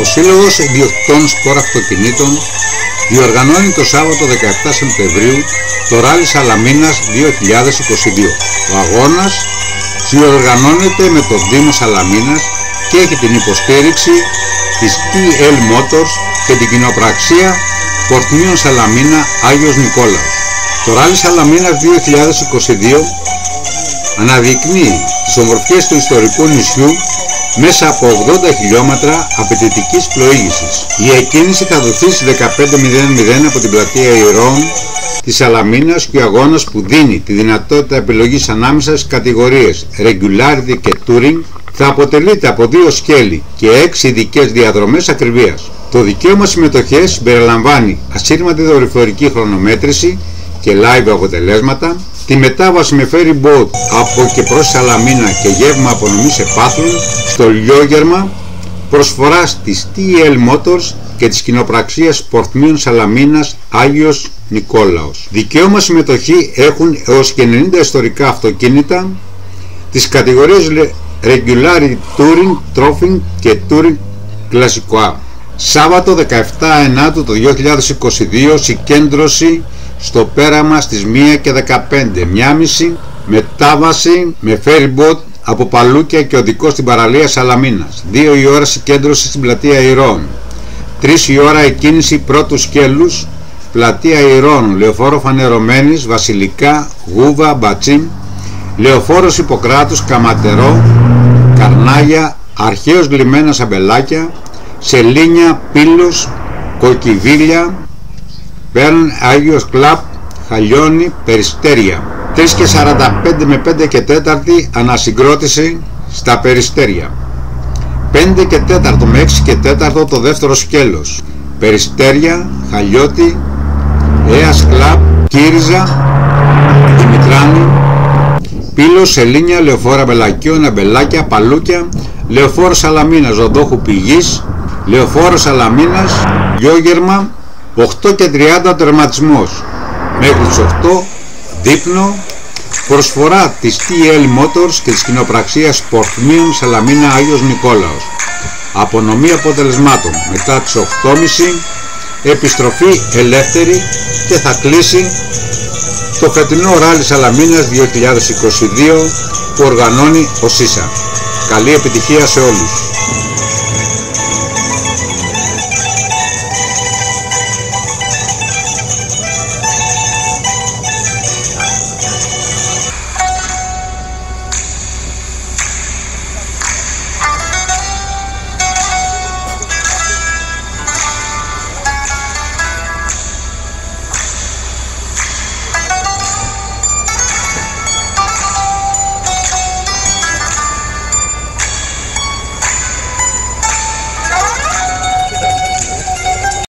Σύλλογος Ιδιοκτών Σπορ Αυτοκινήτων διοργανώνει το Σάββατο 17 Σεπτεμβρίου το Ράλι Σαλαμίνας 2022. Ο αγώνας διοργανώνεται με το Δήμο Σαλαμίνας και έχει την υποστήριξη της TL Motors και την κοινοπραξία Πορτμίων Σαλαμίνα Άγιος Νικόλαος. Το Ράλι Σαλαμίνας 2022 αναδεικνύει τις ομορφιές του ιστορικού νησιού μέσα από 80 χιλιόμετρα απαιτητικής πλοήγησης. Η εκκίνηση θα δοθεί στις 15.00 από την πλατεία Ηρών της Σαλαμίνας και ο αγώνας που δίνει τη δυνατότητα επιλογής ανάμεσα στις κατηγορίες Regularity και Touring θα αποτελείται από δύο σκέλη και έξι ειδικές διαδρομές ακριβίας. Το δικαίωμα συμμετοχής περιλαμβάνει ασύρματη δορυφορική χρονομέτρηση και live αποτελέσματα, τη μετάβαση με ferry boat από και προς Σαλαμίνα και γεύμα απονομής επάθλων στο Λιόγερμα, προσφορά της TL Motors και της κοινοπραξίας Πορτμίων Σαλαμίνας Άγιος Νικόλαος. Δικαίωμα συμμετοχή έχουν έως και 90 ιστορικά αυτοκίνητα της κατηγορίας Regularity Touring, Trophy και Touring Κλασικό. Σάββατο 17 Ενάτου το 2022 συγκέντρωση στο πέραμα στις 1 και 15. Μια μισή μετάβαση με ferry boat από Παλούκια και οδικό στην παραλία Σαλαμίνας. 2 η ώρα συγκέντρωση στην πλατεία Ηρών. 3 η ώρα εκκίνηση πρώτου σκέλους πλατεία Ηρών, λεωφόρο Φανερωμένης, Βασιλικά, Γούβα, Μπατσίμ, λεωφόρος Ιπποκράτους, Καματερό, Καρνάγια, αρχαίος γλυμμένα αμπελάκια, Σελίνια, Πύλος, Κοκκιβίλια, Πέρν, Άγιος Κλαπ, Χαλιόνι, Περιστέρια. 3 και 45 με 5 και 4 ανασυγκρότηση στα Περιστέρια. 5 και 4 με 6 και 4 το δεύτερο σκέλος. Περιστέρια, Χαλιώτη, Έας Κλαπ, Κύριζα, Δημητράνη, Πύλος, Σελίνια, Λεωφόρα Μπελακίων, Αμπελάκια, Παλούκια, Λεωφόρο Σαλαμίνας, Οδόχου Πηγής, Λεωφόρο Σαλαμίνας, Γιόγερμα, 8 και 30 τερματισμός. Μέχρι τις 8 δείπνο, προσφορά της TL Motors και της κοινοπραξίας Πορθμίων Σαλαμίνα Άγιος Νικόλαος. Απονομή αποτελεσμάτων μετά τις 8.30 επιστροφή ελεύθερη και θα κλείσει το φετινό ράλι Σαλαμίνας 2022 που οργανώνει ο ΣΥΣΑ. Καλή επιτυχία σε όλους.